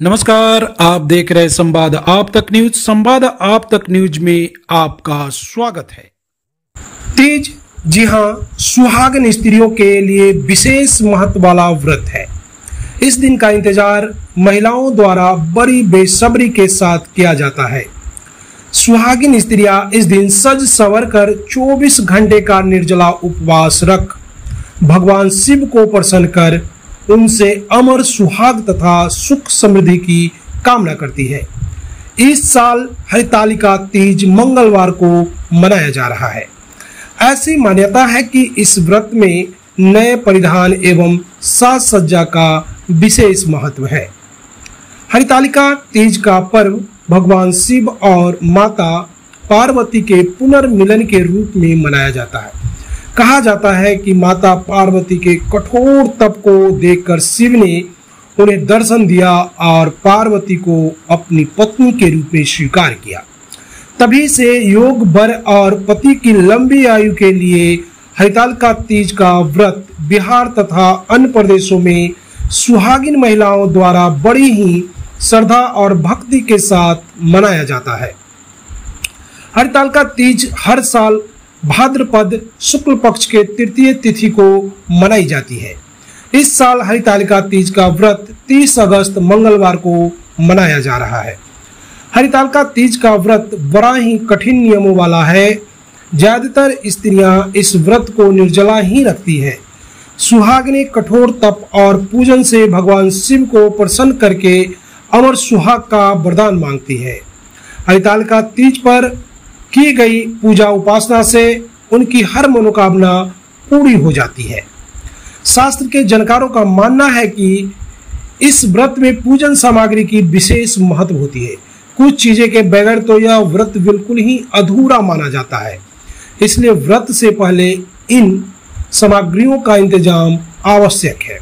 नमस्कार, आप देख रहे संवाद आप तक न्यूज़। संवाद आप तक न्यूज़ में आपका स्वागत है। तीज, जी हाँ सुहागन स्त्रियों के लिए विशेष महत्व वाला व्रत है। इस दिन का इंतज़ार महिलाओं द्वारा बड़ी बेसब्री के साथ किया जाता है। सुहागिन स्त्रियाँ इस दिन सज सवर कर 24 घंटे का निर्जला उपवास रख, भगवान शिव को प्रसन्न कर उनसे अमर, सुहाग तथा सुख समृद्धि की कामना करती है। इस साल हरितालिका तीज मंगलवार को मनाया जा रहा है। ऐसी मान्यता है कि इस व्रत में नए परिधान एवं साज सज्जा का विशेष महत्व है। हरितालिका तीज का पर्व भगवान शिव और माता पार्वती के पुनर्मिलन के रूप में मनाया जाता है। कहा जाता है कि माता पार्वती के कठोर तप को देखकर शिव ने उन्हें दर्शन दिया और पार्वती को अपनी पत्नी के रूप में स्वीकार किया। तभी से योग बर और पति की लंबी आयु के लिए हरिताल का तीज का व्रत बिहार तथा अन्य प्रदेशों में सुहागिन महिलाओं द्वारा बड़ी ही श्रद्धा और भक्ति के साथ मनाया जाता है। हरिताल का तीज हर साल भाद्रपद शुक्ल पक्ष के तृतीय तिथि को मनाई जाती है। इस साल हरितालिका तीज का व्रत 30 अगस्त मंगलवार को मनाया जा रहा है। हरितालिका तीज का व्रत बड़ा ही कठिन नियमों वाला है। ज़्यादातर स्त्रियाँ इस व्रत को निर्जला ही रखती है। सुहागिनी कठोर तप और पूजन से भगवान शिव को प्रसन्न करके अमर सुहाग का वरदान मांगती है। हरितालिका तीज पर की गई पूजा उपासना से उनकी हर मनोकामना पूरी हो जाती है। शास्त्र के जानकारों का मानना है कि इस व्रत में पूजन सामग्री की विशेष महत्व होती है। कुछ चीज़ें के बगैर तो यह व्रत बिल्कुल ही अधूरा माना जाता है। इसलिए व्रत से पहले इन सामग्रियों का इंतज़ाम आवश्यक है।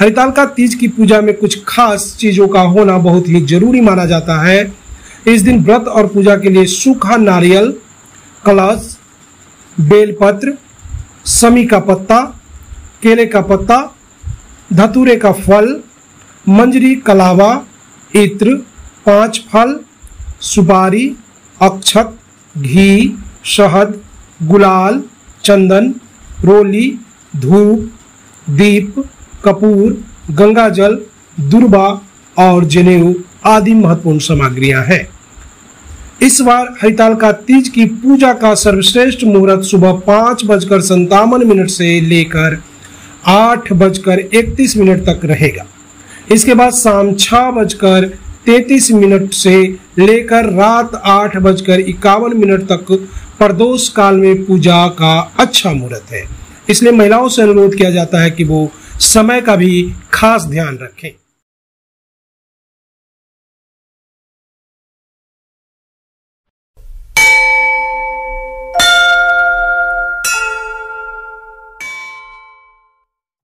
हरिताल का तीज की पूजा में कुछ खास चीज़ों का होना बहुत ही ज़रूरी माना जाता है। इस दिन व्रत और पूजा के लिए सूखा नारियल, कलश, बेलपत्र, समी का पत्ता, केले का पत्ता, धतूरे का फल, मंजरी, कलावा, इत्र, पाँच फल, सुपारी, अक्षत, घी, शहद, गुलाल, चंदन, रोली, धूप, दीप, कपूर, गंगाजल, दुर्बा और जनेऊ। आदि महत्वपूर्ण सामग्रियाँ हैं। इस बार हरिताल का तीज की पूजा का सर्वश्रेष्ठ मुहूर्त सुबह पाँच बजकर संतावन मिनट से लेकर आठ बजकर इकतीस मिनट तक रहेगा। इसके बाद शाम छह बजकर तैतीस मिनट से लेकर रात आठ बजकर इक्यावन मिनट तक प्रदोष काल में पूजा का अच्छा मुहूर्त है। इसलिए महिलाओं से अनुरोध किया जाता है कि वो समय का भी खास ध्यान रखें।